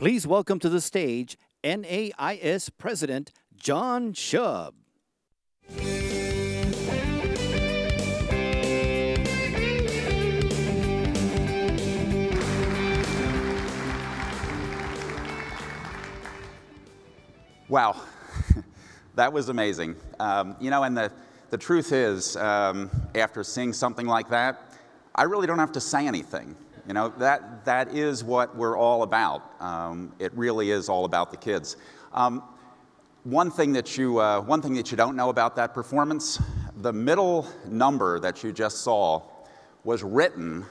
Please welcome to the stage NAIS President John Chubb. Wow, that was amazing. Um, you know, and the, the truth is, um, after seeing something like that, I really don't have to say anything. You know, that, that is what we're all about. Um, it really is all about the kids. Um, one, thing that you, uh, one thing that you don't know about that performance, the middle number that you just saw was written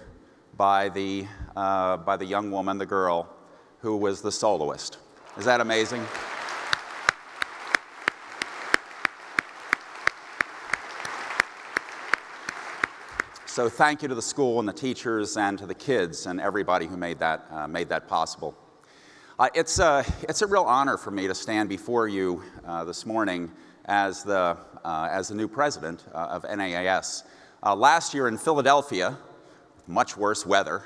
by the, uh, by the young woman, the girl, who was the soloist. Is that amazing? So thank you to the school and the teachers and to the kids and everybody who made that, uh, made that possible. Uh, it's, a, it's a real honor for me to stand before you uh, this morning as the, uh, as the new president uh, of NAIS. Uh, last year in Philadelphia, much worse weather,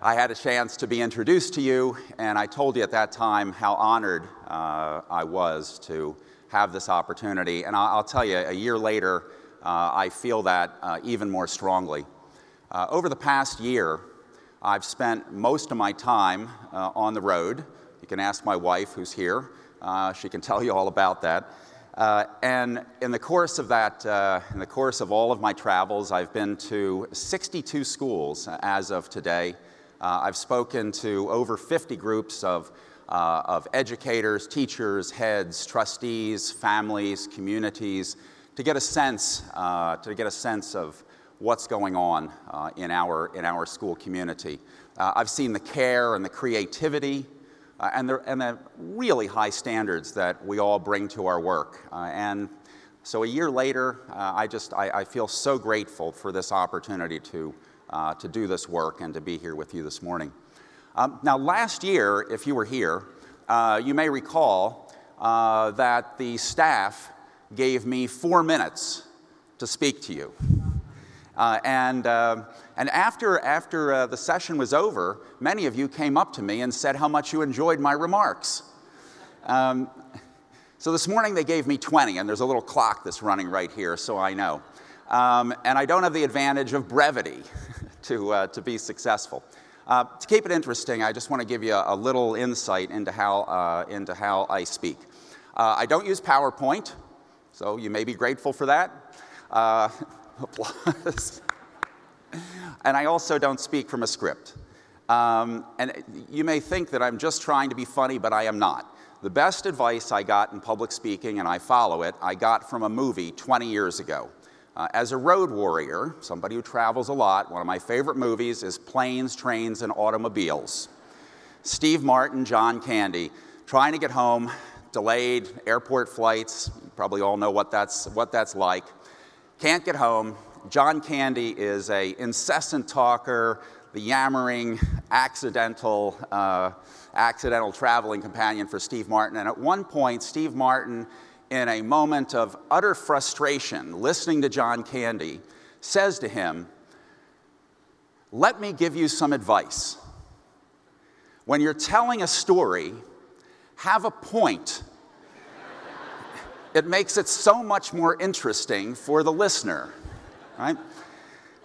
I had a chance to be introduced to you, and I told you at that time how honored I was to have this opportunity. And I'll, I'll tell you, a year later, I feel that uh, even more strongly. Uh, over the past year, I've spent most of my time on the road. You can ask my wife, who's here. she can tell you all about that. Uh, and in the course of that, uh, in the course of all of my travels, I've been to 62 schools as of today. Uh, I've spoken to over 50 groups of, of educators, teachers, heads, trustees, families, communities, to get a sense, uh, to get a sense of what's going on uh, in, our, in our school community. Uh, I've seen the care and the creativity uh, and, the, and the really high standards that we all bring to our work. Uh, and so a year later, uh, I just I, I, feel so grateful for this opportunity to, to do this work and to be here with you this morning. Um, now, last year, if you were here, you may recall that the staff gave me four minutes to speak to you. Uh, and, uh, and after, after uh, the session was over, many of you came up to me and said how much you enjoyed my remarks. Um, so this morning they gave me 20, and there's a little clock that's running right here, so I know. Um, and I don't have the advantage of brevity to, uh, to be successful. Uh, to keep it interesting, I just want to give you a, a little insight into how, uh, into how I speak. I don't use PowerPoint. So you may be grateful for that. Uh, applause. and I also don't speak from a script. Um, and you may think that I'm just trying to be funny, but I am not. The best advice I got in public speaking, and I follow it, I got from a movie 20 years ago. Uh, as a road warrior, somebody who travels a lot, one of my favorite movies is Planes, Trains, and Automobiles. Steve Martin, John Candy, trying to get home, delayed airport flights, probably all know what that's, what that's like. Can't get home. John Candy is a incessant talker, the yammering, accidental, uh, accidental traveling companion for Steve Martin. And at one point, Steve Martin, in a moment of utter frustration, listening to John Candy, says to him, Let me give you some advice. When you're telling a story, have a point it makes it so much more interesting for the listener, right?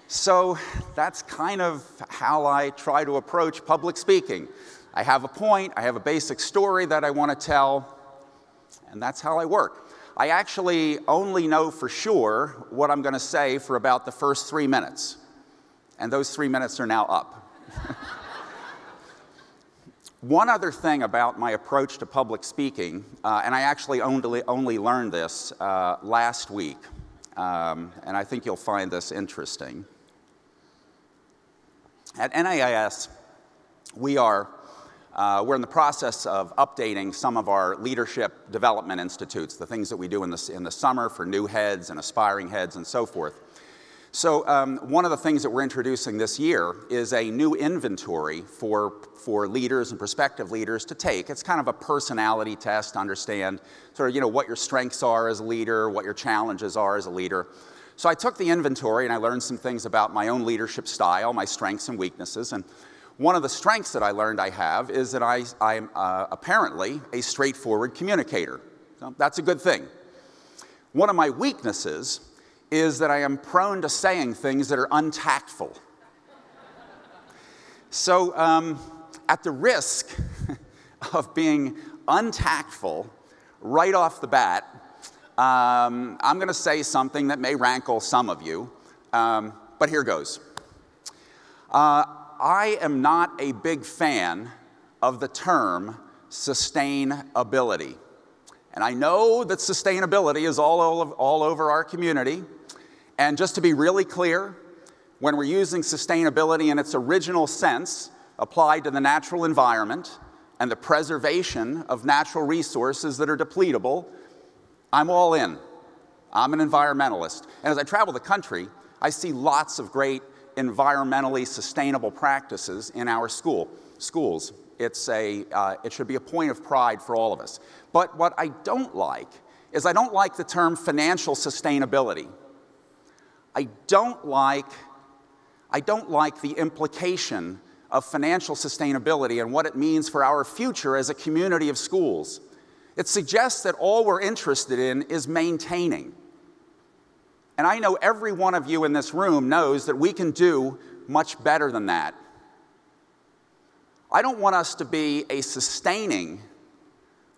So that's kind of how I try to approach public speaking. I have a point, I have a basic story that I want to tell, and that's how I work. I actually only know for sure what I'm going to say for about the first three minutes, and those three minutes are now up. One other thing about my approach to public speaking, uh, and I actually only, only learned this uh, last week, um, and I think you'll find this interesting. At NAIS, we are uh, we're in the process of updating some of our leadership development institutes, the things that we do in the, in the summer for new heads and aspiring heads and so forth. So um, one of the things that we're introducing this year is a new inventory for, for leaders and prospective leaders to take. It's kind of a personality test to understand sort of, you know, what your strengths are as a leader, what your challenges are as a leader. So I took the inventory and I learned some things about my own leadership style, my strengths and weaknesses. And One of the strengths that I learned I have is that I, I'm uh, apparently a straightforward communicator. So that's a good thing. One of my weaknesses is that I am prone to saying things that are untactful. so, um, at the risk of being untactful right off the bat, um, I'm going to say something that may rankle some of you, um, but here goes. Uh, I am not a big fan of the term sustainability. And I know that sustainability is all, all, all over our community. And just to be really clear, when we're using sustainability in its original sense, applied to the natural environment and the preservation of natural resources that are depletable, I'm all in. I'm an environmentalist. And as I travel the country, I see lots of great environmentally sustainable practices in our school, schools. It's a, uh, it should be a point of pride for all of us. But what I don't like is I don't like the term financial sustainability. I don't like, I don't like the implication of financial sustainability and what it means for our future as a community of schools. It suggests that all we're interested in is maintaining. And I know every one of you in this room knows that we can do much better than that. I don't want us to be a sustaining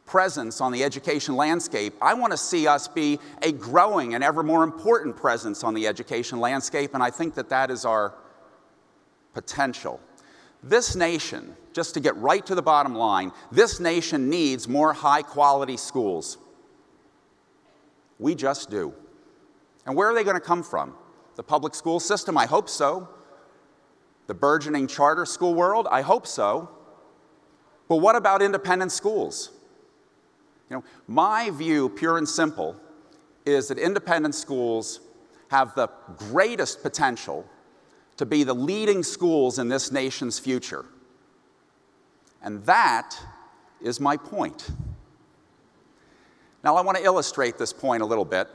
presence on the education landscape. I want to see us be a growing and ever more important presence on the education landscape, and I think that that is our potential. This nation, just to get right to the bottom line, this nation needs more high quality schools. We just do. And where are they going to come from? The public school system? I hope so. The burgeoning charter school world? I hope so. But what about independent schools? You know, my view, pure and simple, is that independent schools have the greatest potential to be the leading schools in this nation's future. And that is my point. Now, I want to illustrate this point a little bit.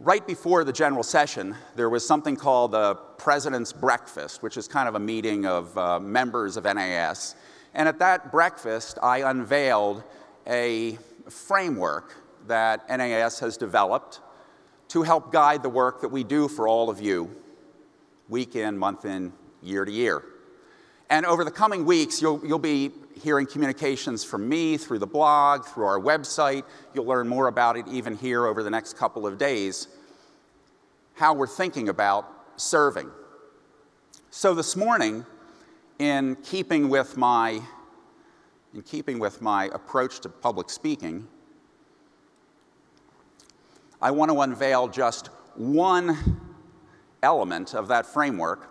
Right before the general session, there was something called the President's Breakfast, which is kind of a meeting of uh, members of NAIS. And at that breakfast, I unveiled a framework that NAIS has developed to help guide the work that we do for all of you week in, month in, year to year. And over the coming weeks, you'll, you'll be hearing communications from me through the blog, through our website. You'll learn more about it even here over the next couple of days, how we're thinking about serving. So this morning, in keeping with my, in keeping with my approach to public speaking, I want to unveil just one element of that framework.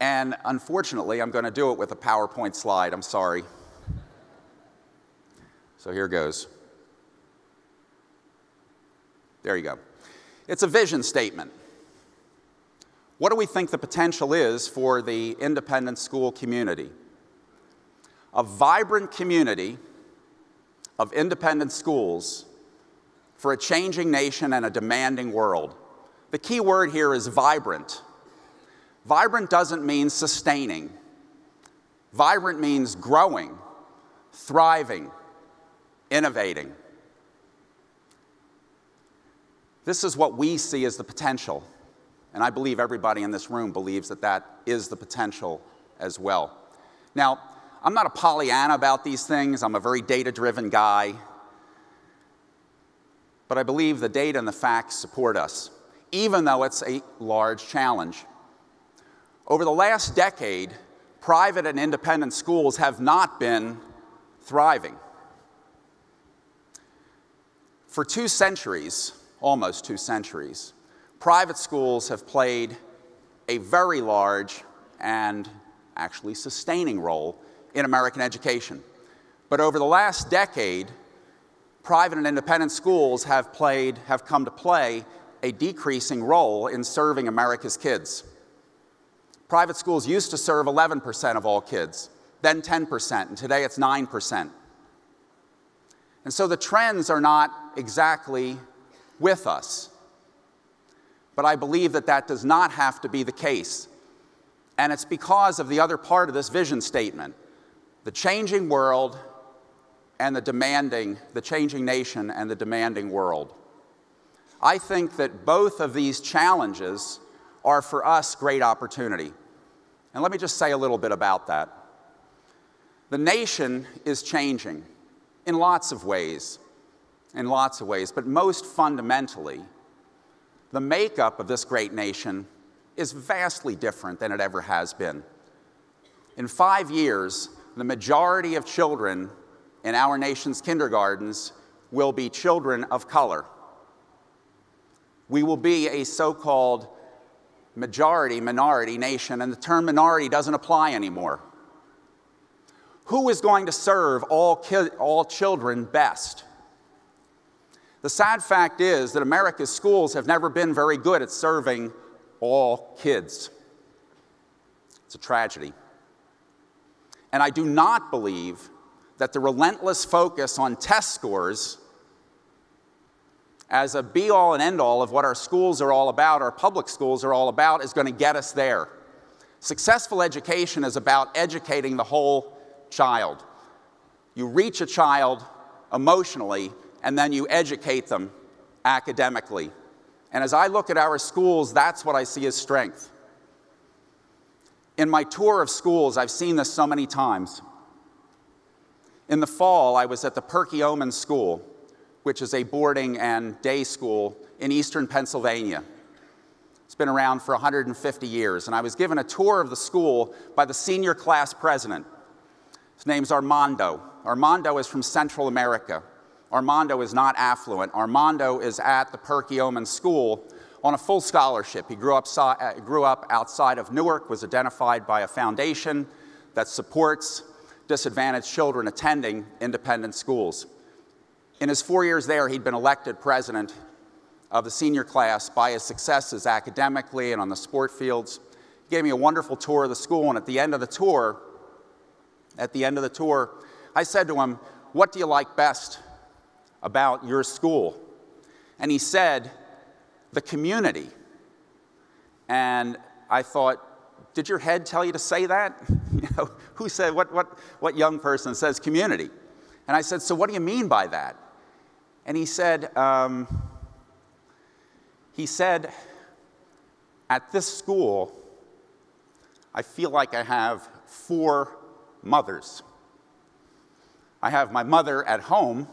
And unfortunately, I'm going to do it with a PowerPoint slide. I'm sorry. So here goes. There you go. It's a vision statement. What do we think the potential is for the independent school community? A vibrant community of independent schools for a changing nation and a demanding world. The key word here is vibrant. Vibrant doesn't mean sustaining. Vibrant means growing, thriving, innovating. This is what we see as the potential. And I believe everybody in this room believes that that is the potential as well. Now, I'm not a Pollyanna about these things, I'm a very data driven guy. But I believe the data and the facts support us even though it's a large challenge. Over the last decade, private and independent schools have not been thriving. For two centuries, almost two centuries, private schools have played a very large and actually sustaining role in American education. But over the last decade, private and independent schools have played, have come to play a decreasing role in serving America's kids. Private schools used to serve 11% of all kids, then 10%, and today it's 9%. And so the trends are not exactly with us. But I believe that that does not have to be the case. And it's because of the other part of this vision statement the changing world and the demanding, the changing nation and the demanding world. I think that both of these challenges are for us great opportunity. And let me just say a little bit about that. The nation is changing in lots of ways, in lots of ways, but most fundamentally, the makeup of this great nation is vastly different than it ever has been. In five years, the majority of children in our nation's kindergartens will be children of color. We will be a so called majority minority nation, and the term minority doesn't apply anymore. Who is going to serve all, ki- all children best? The sad fact is that America's schools have never been very good at serving all kids. It's a tragedy. And I do not believe that the relentless focus on test scores as a be all and end all of what our schools are all about, our public schools are all about, is going to get us there. Successful education is about educating the whole child. You reach a child emotionally, and then you educate them academically. And as I look at our schools, that's what I see as strength. In my tour of schools, I've seen this so many times. In the fall, I was at the Perky Perkiomen School which is a boarding and day school in eastern Pennsylvania. It's been around for 150 years, and I was given a tour of the school by the senior class president. His name's Armando. Armando is from Central America. Armando is not affluent. Armando is at the Perky Perkiomen School on a full scholarship. He grew up, uh, grew up outside of Newark, was identified by a foundation that supports disadvantaged children attending independent schools. In his four years there, he'd been elected president of the senior class by his successes academically and on the sport fields. He gave me a wonderful tour of the school, and at the end of the tour, at the end of the tour, I said to him, What do you like best about your school? And he said, The community. And I thought, Did your head tell you to say that? you know, who said, what, what, what young person says community? And I said, So what do you mean by that? And he said, um, he said, at this school, I feel like I have four mothers. I have my mother at home,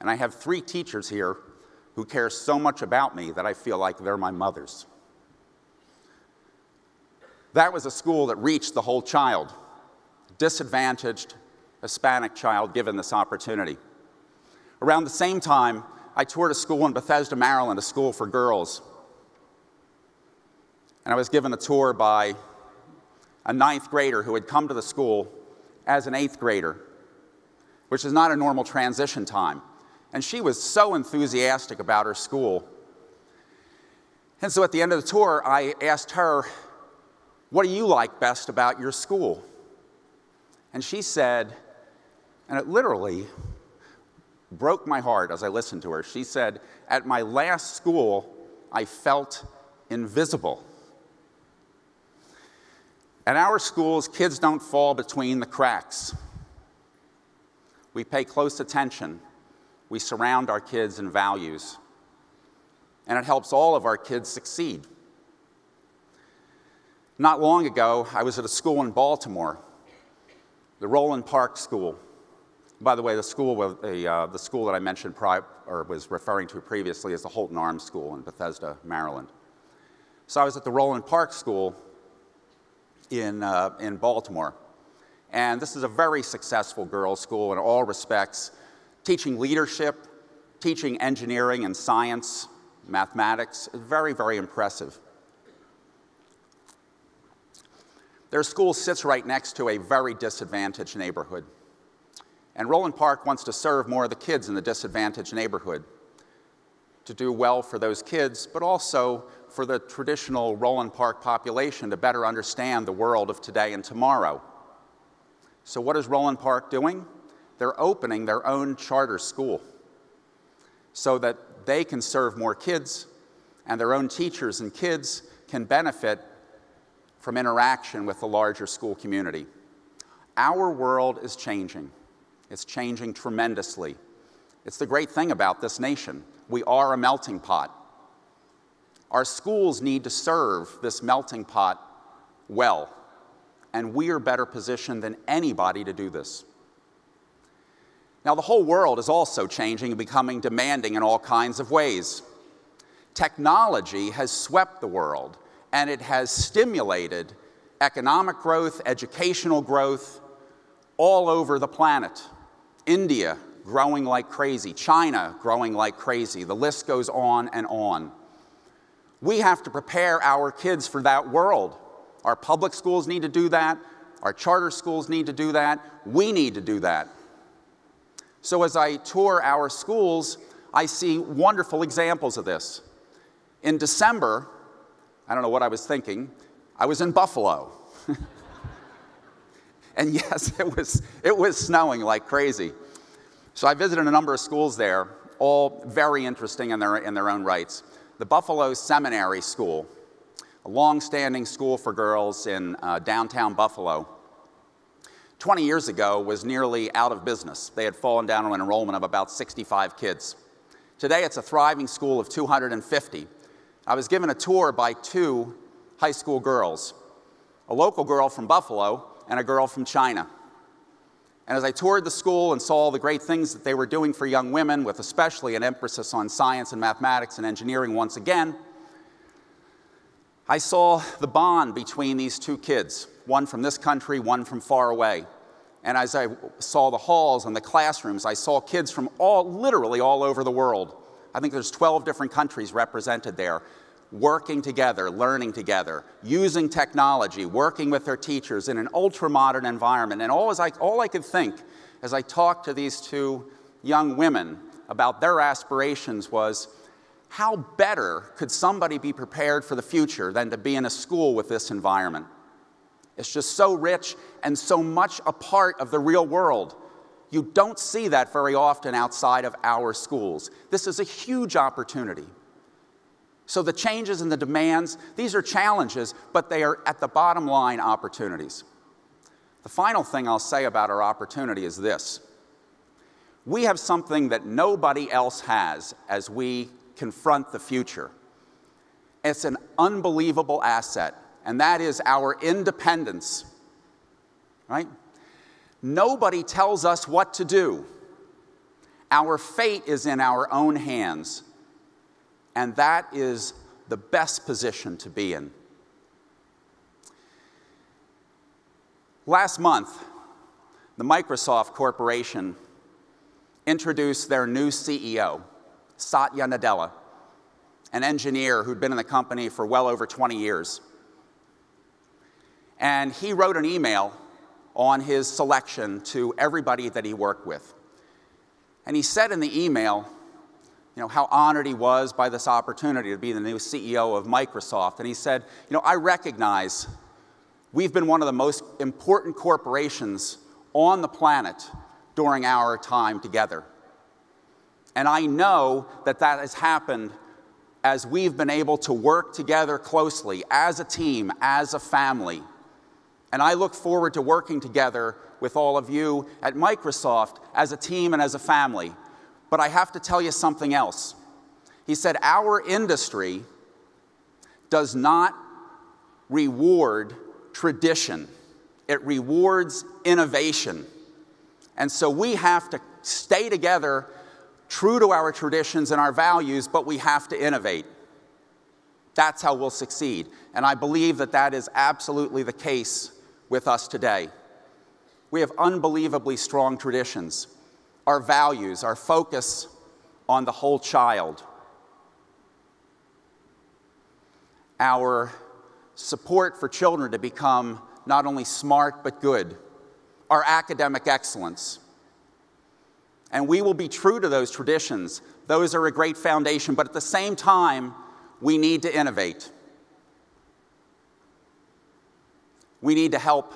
and I have three teachers here who care so much about me that I feel like they're my mothers. That was a school that reached the whole child, disadvantaged Hispanic child given this opportunity. Around the same time, I toured a school in Bethesda, Maryland, a school for girls. And I was given a tour by a ninth grader who had come to the school as an eighth grader, which is not a normal transition time. And she was so enthusiastic about her school. And so at the end of the tour, I asked her, What do you like best about your school? And she said, and it literally broke my heart as I listened to her. She said, At my last school, I felt invisible. At our schools, kids don't fall between the cracks. We pay close attention. We surround our kids in values. And it helps all of our kids succeed. Not long ago, I was at a school in Baltimore, the Roland Park School. By the way, the school, the, uh, the school that I mentioned pri- or was referring to previously is the Holton Arms School in Bethesda, Maryland. So I was at the Roland Park School in, uh, in Baltimore. And this is a very successful girls' school in all respects, teaching leadership, teaching engineering and science, mathematics. Very, very impressive. Their school sits right next to a very disadvantaged neighborhood. And Roland Park wants to serve more of the kids in the disadvantaged neighborhood to do well for those kids, but also for the traditional Roland Park population to better understand the world of today and tomorrow. So, what is Roland Park doing? They're opening their own charter school so that they can serve more kids and their own teachers and kids can benefit from interaction with the larger school community. Our world is changing. It's changing tremendously. It's the great thing about this nation. We are a melting pot. Our schools need to serve this melting pot well, and we are better positioned than anybody to do this. Now, the whole world is also changing and becoming demanding in all kinds of ways. Technology has swept the world and it has stimulated economic growth, educational growth all over the planet. India growing like crazy, China growing like crazy, the list goes on and on. We have to prepare our kids for that world. Our public schools need to do that, our charter schools need to do that, we need to do that. So, as I tour our schools, I see wonderful examples of this. In December, I don't know what I was thinking, I was in Buffalo. and yes, it was, it was snowing like crazy. So I visited a number of schools there, all very interesting in their, in their own rights. The Buffalo Seminary School, a long standing school for girls in uh, downtown Buffalo 20 years ago was nearly out of business. They had fallen down on an enrollment of about 65 kids. Today, it's a thriving school of 250. I was given a tour by two high school girls a local girl from Buffalo and a girl from China. And as I toured the school and saw all the great things that they were doing for young women, with especially an emphasis on science and mathematics and engineering once again, I saw the bond between these two kids one from this country, one from far away. And as I saw the halls and the classrooms, I saw kids from all, literally all over the world. I think there's 12 different countries represented there, working together, learning together, using technology, working with their teachers in an ultra modern environment. And all, I, all I could think as I talked to these two young women about their aspirations was how better could somebody be prepared for the future than to be in a school with this environment? It's just so rich and so much a part of the real world. You don't see that very often outside of our schools. This is a huge opportunity. So, the changes and the demands, these are challenges, but they are at the bottom line opportunities. The final thing I'll say about our opportunity is this we have something that nobody else has as we confront the future. It's an unbelievable asset and that is our independence. Right? Nobody tells us what to do. Our fate is in our own hands, and that is the best position to be in. Last month, the Microsoft Corporation introduced their new CEO, Satya Nadella, an engineer who'd been in the company for well over 20 years. And he wrote an email on his selection to everybody that he worked with. And he said in the email, you know, how honored he was by this opportunity to be the new CEO of Microsoft. And he said, you know, I recognize we've been one of the most important corporations on the planet during our time together. And I know that that has happened as we've been able to work together closely as a team, as a family. And I look forward to working together with all of you at Microsoft as a team and as a family. But I have to tell you something else. He said, Our industry does not reward tradition, it rewards innovation. And so we have to stay together, true to our traditions and our values, but we have to innovate. That's how we'll succeed. And I believe that that is absolutely the case with us today. We have unbelievably strong traditions, our values, our focus on the whole child, our support for children to become not only smart but good, our academic excellence. And we will be true to those traditions. Those are a great foundation, but at the same time, we need to innovate. We need to help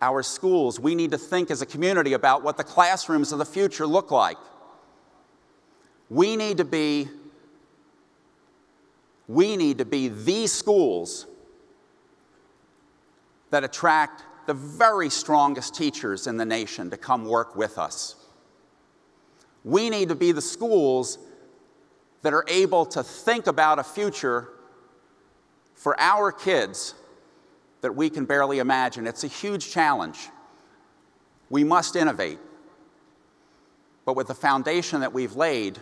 our schools. We need to think as a community about what the classrooms of the future look like. We need to be we need to be the schools that attract the very strongest teachers in the nation to come work with us. We need to be the schools that are able to think about a future for our kids that we can barely imagine. It's a huge challenge. We must innovate. But with the foundation that we've laid,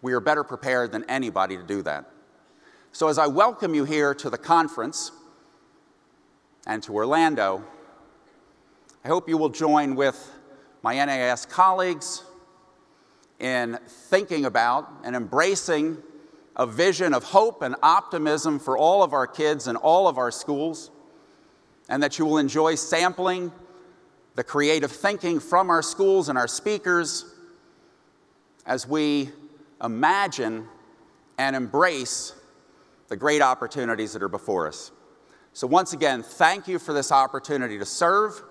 we are better prepared than anybody to do that. So, as I welcome you here to the conference and to Orlando, I hope you will join with my NAIS colleagues in thinking about and embracing a vision of hope and optimism for all of our kids and all of our schools, and that you will enjoy sampling the creative thinking from our schools and our speakers as we imagine and embrace the great opportunities that are before us. So, once again, thank you for this opportunity to serve,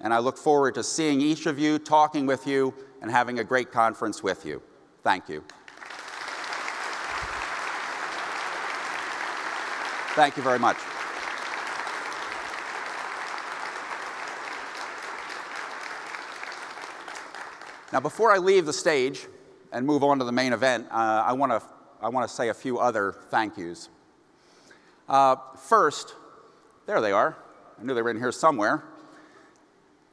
and I look forward to seeing each of you, talking with you, and having a great conference with you. Thank you. Thank you very much. Now, before I leave the stage and move on to the main event, uh, I want to I want to say a few other thank yous. Uh, first, there they are. I knew they were in here somewhere.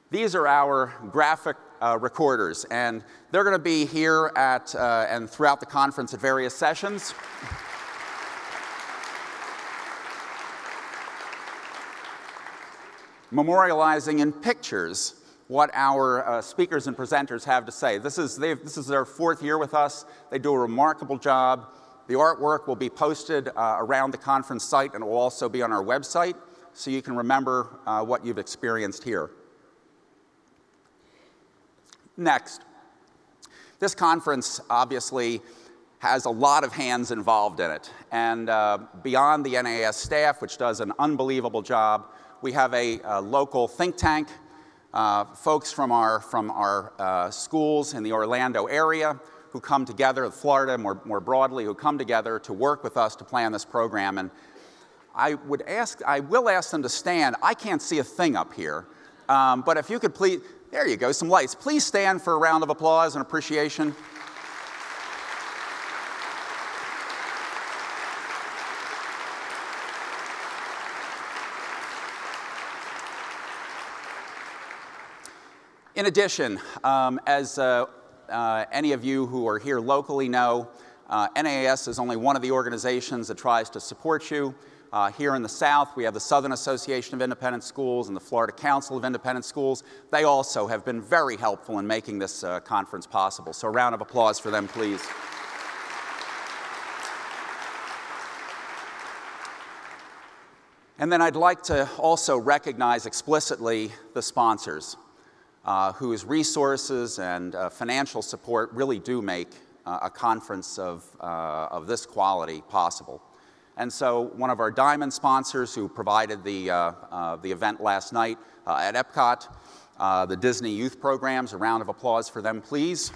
These are our graphic uh, recorders, and they're going to be here at uh, and throughout the conference at various sessions. Memorializing in pictures what our uh, speakers and presenters have to say. This is, this is their fourth year with us. They do a remarkable job. The artwork will be posted uh, around the conference site and will also be on our website so you can remember uh, what you've experienced here. Next, this conference obviously has a lot of hands involved in it. And uh, beyond the NAIS staff, which does an unbelievable job, we have a, a local think tank, uh, folks from our, from our uh, schools in the Orlando area who come together, Florida more, more broadly, who come together to work with us to plan this program. And I would ask, I will ask them to stand. I can't see a thing up here. Um, but if you could please, there you go, some lights. Please stand for a round of applause and appreciation. In addition, um, as uh, uh, any of you who are here locally know, uh, NAIS is only one of the organizations that tries to support you. Uh, here in the South, we have the Southern Association of Independent Schools and the Florida Council of Independent Schools. They also have been very helpful in making this uh, conference possible. So, a round of applause for them, please. And then I'd like to also recognize explicitly the sponsors uh, whose resources and uh, financial support really do make uh, a conference of, uh, of this quality possible. And so, one of our diamond sponsors who provided the, uh, the event last night at Epcot, the Disney Youth Programs, a round of applause for them, please.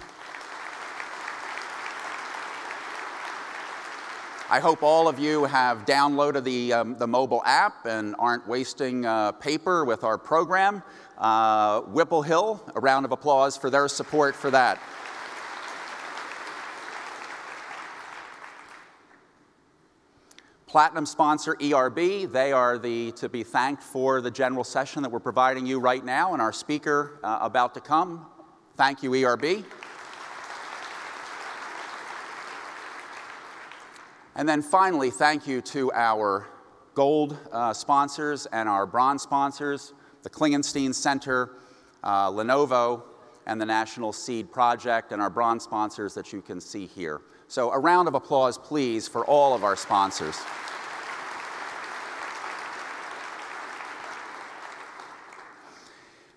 I hope all of you have downloaded the, um, the mobile app and aren't wasting uh, paper with our program. Uh, Whipple Hill, a round of applause for their support for that. Platinum sponsor ERB, they are the, to be thanked for the general session that we're providing you right now and our speaker uh, about to come. Thank you, ERB. And then finally, thank you to our gold uh, sponsors and our bronze sponsors, the Klingenstein Center, uh, Lenovo, and the National Seed Project, and our bronze sponsors that you can see here. So a round of applause, please, for all of our sponsors.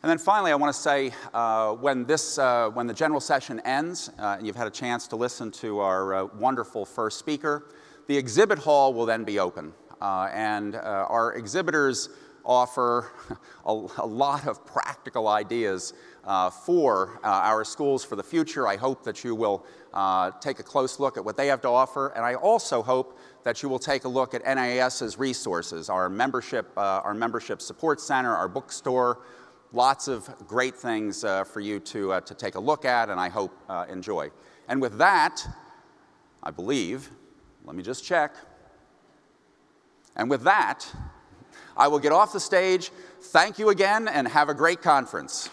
And then finally, I want to say uh, when, this, uh, when the general session ends, uh, and you've had a chance to listen to our uh, wonderful first speaker, the exhibit hall will then be open, uh, and uh, our exhibitors offer a, a, lot of practical ideas uh, for uh, our schools for the future. I hope that you will uh, take a close look at what they have to offer, and I also hope that you will take a look at NAIS's resources, our membership, uh, our membership support center, our bookstore, lots of great things uh, for you to, to take a look at and I hope enjoy. And with that, I believe, let me just check. And with that, I will get off the stage. Thank you again and have a great conference.